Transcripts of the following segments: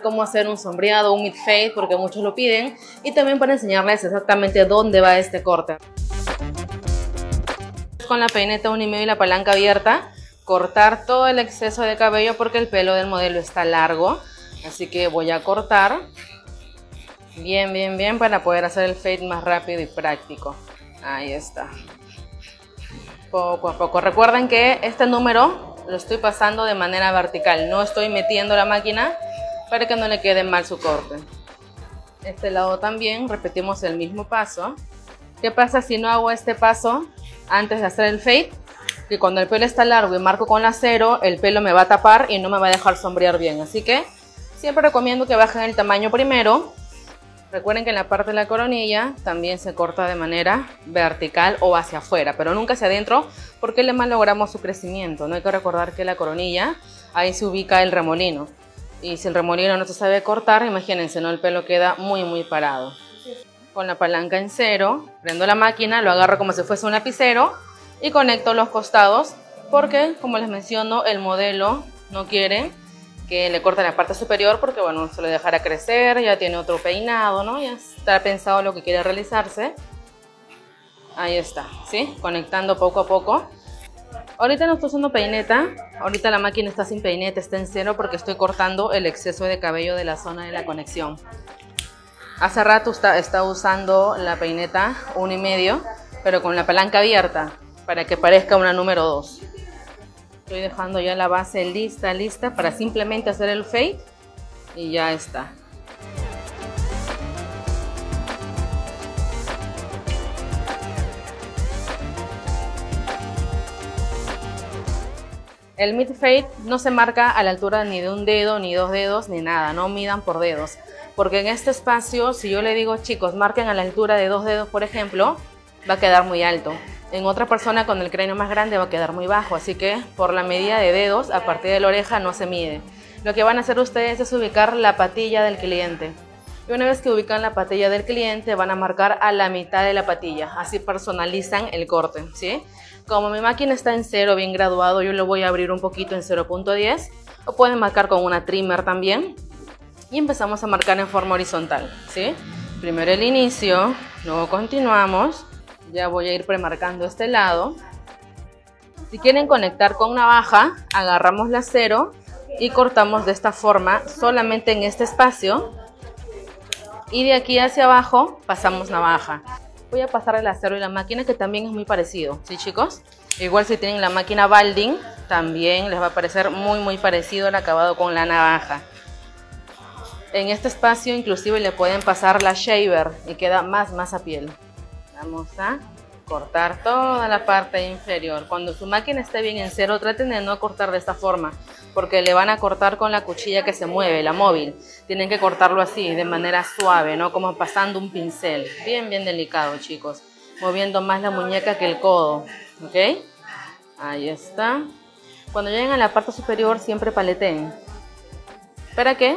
cómo hacer un sombreado, un mid fade, porque muchos lo piden, y también para enseñarles exactamente dónde va este corte. Con la peineta 1,5 y la palanca abierta, cortar todo el exceso de cabello porque el pelo del modelo está largo, así que voy a cortar bien, bien, bien para poder hacer el fade más rápido y práctico. Ahí está. Poco a poco. Recuerden que este número lo estoy pasando de manera vertical, no estoy metiendo la máquina para que no le quede mal su corte. Este lado también repetimos el mismo paso. ¿Qué pasa si no hago este paso antes de hacer el fade? Que cuando el pelo está largo y marco con la cero, el pelo me va a tapar y no me va a dejar sombrear bien. Así que siempre recomiendo que bajen el tamaño primero. Recuerden que en la parte de la coronilla también se corta de manera vertical o hacia afuera, pero nunca hacia adentro porque le malogramos su crecimiento. No hay que recordar que la coronilla, ahí se ubica el remolino. Y si el remolino no se sabe cortar, imagínense, ¿no? el pelo queda muy muy parado. Con la palanca en cero, prendo la máquina, lo agarro como si fuese un lapicero y conecto los costados porque, como les menciono, el modelo no quiere que le corte la parte superior porque, bueno, se lo dejará crecer, ya tiene otro peinado, ¿no? Ya está pensado lo que quiere realizarse. Ahí está, ¿sí? Conectando poco a poco. Ahorita no estoy usando peineta, ahorita la máquina está sin peineta, está en cero porque estoy cortando el exceso de cabello de la zona de la conexión. Hace rato está, usando la peineta uno y medio, pero con la palanca abierta para que parezca una número 2. Estoy dejando ya la base lista, lista para simplemente hacer el fade y ya está. El mid fade no se marca a la altura ni de un dedo, ni dos dedos, ni nada, no midan por dedos. Porque en este espacio, si yo le digo, chicos, marquen a la altura de dos dedos, por ejemplo, va a quedar muy alto. En otra persona con el cráneo más grande va a quedar muy bajo, así que por la medida de dedos, a partir de la oreja no se mide. Lo que van a hacer ustedes es ubicar la patilla del cliente. Y una vez que ubican la patilla del cliente, van a marcar a la mitad de la patilla. Así personalizan el corte, ¿sí? Como mi máquina está en cero, bien graduado, yo lo voy a abrir un poquito en 0.10. O pueden marcar con una trimmer también. Y empezamos a marcar en forma horizontal, ¿sí? Primero el inicio, luego continuamos. Ya voy a ir premarcando este lado. Si quieren conectar con navaja, agarramos la cero y cortamos de esta forma solamente en este espacio. Y de aquí hacia abajo pasamos navaja. Voy a pasar el acero y la máquina que también es muy parecido, ¿sí chicos? Igual si tienen la máquina Balding, también les va a parecer muy muy parecido el acabado con la navaja. En este espacio inclusive le pueden pasar la shaver y queda más más a piel. Vamos a cortar toda la parte inferior. Cuando su máquina esté bien en cero, traten de no cortar de esta forma, porque le van a cortar con la cuchilla que se mueve, la móvil. Tienen que cortarlo así, de manera suave, ¿no? Como pasando un pincel. Bien, bien delicado, chicos. Moviendo más la muñeca que el codo, ¿ok? Ahí está. Cuando lleguen a la parte superior, siempre paleteen. ¿Para qué?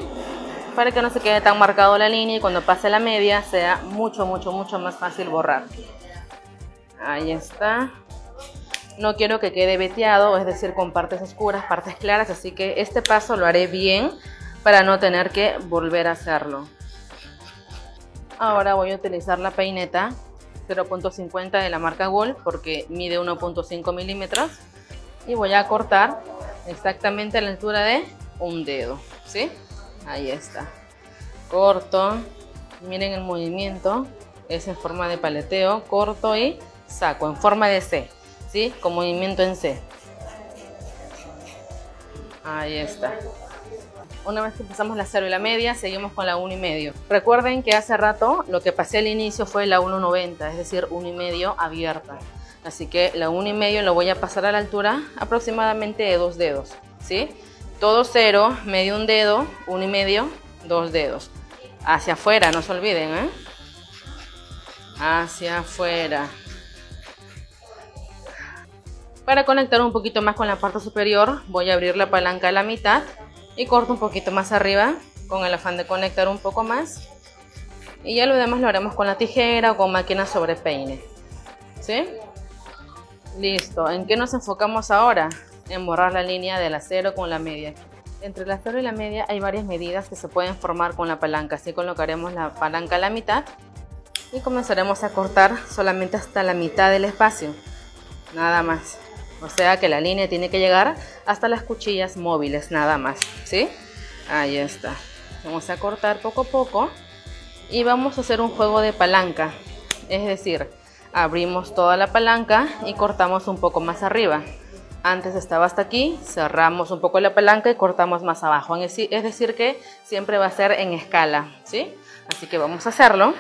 Para que no se quede tan marcado la línea y cuando pase la media sea mucho, mucho, mucho más fácil borrar. Ahí está. No quiero que quede veteado, es decir, con partes oscuras, partes claras, así que este paso lo haré bien para no tener que volver a hacerlo. Ahora voy a utilizar la peineta 0.50 de la marca Wool porque mide 1.5 milímetros y voy a cortar exactamente a la altura de un dedo, ¿sí? Ahí está. Corto, miren el movimiento, es en forma de paleteo, corto y saco en forma de C, ¿sí? Con movimiento en C. Ahí está. Una vez que empezamos la 0 y la media, seguimos con la 1 y medio. Recuerden que hace rato lo que pasé al inicio fue la 1.90, es decir, 1 y medio abierta. Así que la 1 y medio lo voy a pasar a la altura aproximadamente de dos dedos, ¿sí? Todo cero, medio un dedo, 1 y medio, dos dedos. Hacia afuera, no se olviden, ¿eh? Hacia afuera. Para conectar un poquito más con la parte superior, voy a abrir la palanca a la mitad y corto un poquito más arriba con el afán de conectar un poco más. Y ya lo demás lo haremos con la tijera o con máquina sobre peine. ¿Sí? Listo. ¿En qué nos enfocamos ahora? En borrar la línea del acero con la media. Entre la cero y la media hay varias medidas que se pueden formar con la palanca. Así colocaremos la palanca a la mitad y comenzaremos a cortar solamente hasta la mitad del espacio. Nada más. O sea que la línea tiene que llegar hasta las cuchillas móviles, nada más. ¿Sí? Ahí está. Vamos a cortar poco a poco y vamos a hacer un juego de palanca. Es decir, abrimos toda la palanca y cortamos un poco más arriba. Antes estaba hasta aquí, cerramos un poco la palanca y cortamos más abajo. Es decir que siempre va a ser en escala, ¿sí? Así que vamos a hacerlo.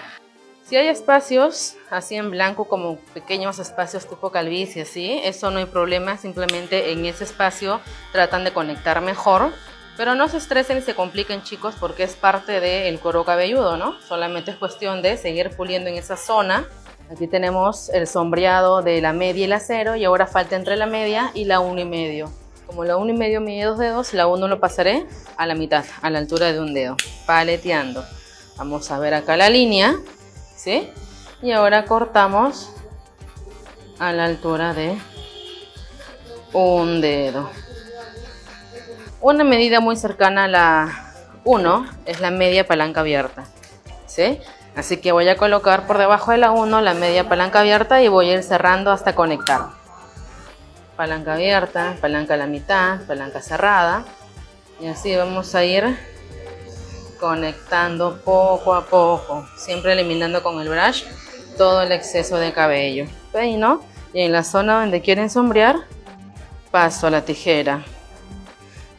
Si hay espacios así en blanco como pequeños espacios tipo calvicie, así, eso no hay problema, simplemente en ese espacio tratan de conectar mejor. Pero no se estresen y se compliquen chicos porque es parte del cuero cabelludo, ¿no? Solamente es cuestión de seguir puliendo en esa zona Aquí tenemos el sombreado de la media y la cero y ahora falta entre la media y la uno y medio. Como la uno y medio mide dos dedos, la uno lo pasaré a la mitad, a la altura de un dedo, paleteando. Vamos a ver acá la línea, Y ahora cortamos a la altura de un dedo. Una medida muy cercana a la 1 es la media palanca abierta, ¿sí? Así que voy a colocar por debajo de la 1 la media palanca abierta y voy a ir cerrando hasta conectar. Palanca abierta, palanca a la mitad, palanca cerrada. Y así vamos a ir conectando poco a poco, siempre eliminando con el brush todo el exceso de cabello. Peino y en la zona donde quieren sombrear paso a la tijera,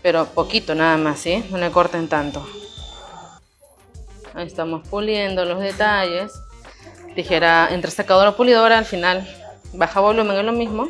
pero poquito nada más, ¿sí? No le corten tanto. Ahí estamos puliendo los detalles. Tijera entre secadora o pulidora, al final baja volumen es lo mismo.